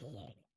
here.